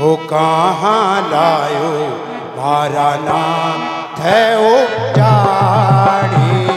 हो कहाँ लायो? मारा नाम थे ओ जाड़ी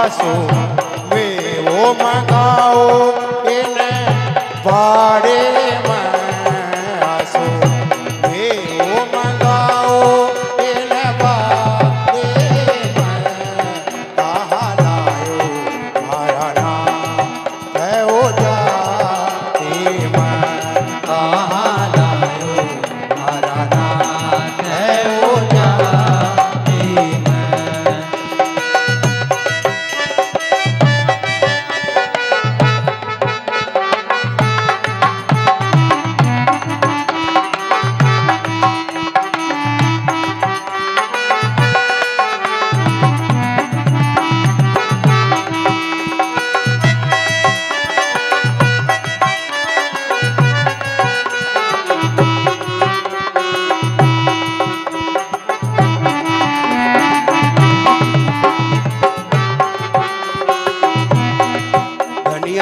Vasu, we o magao ine.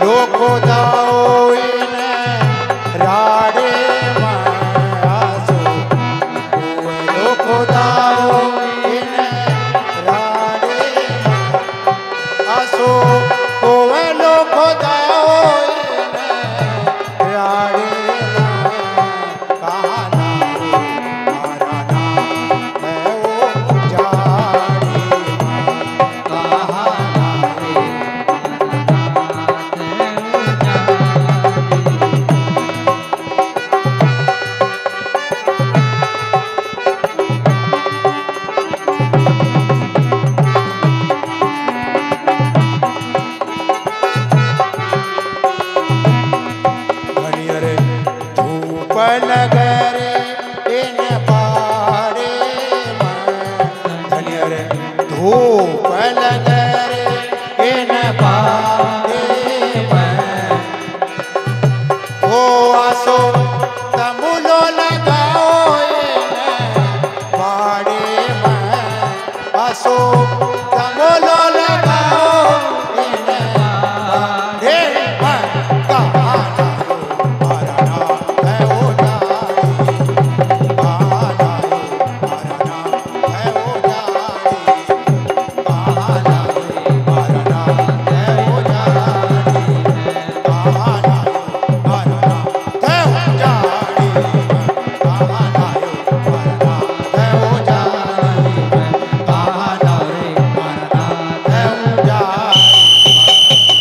no Yokodaoi धूप लगा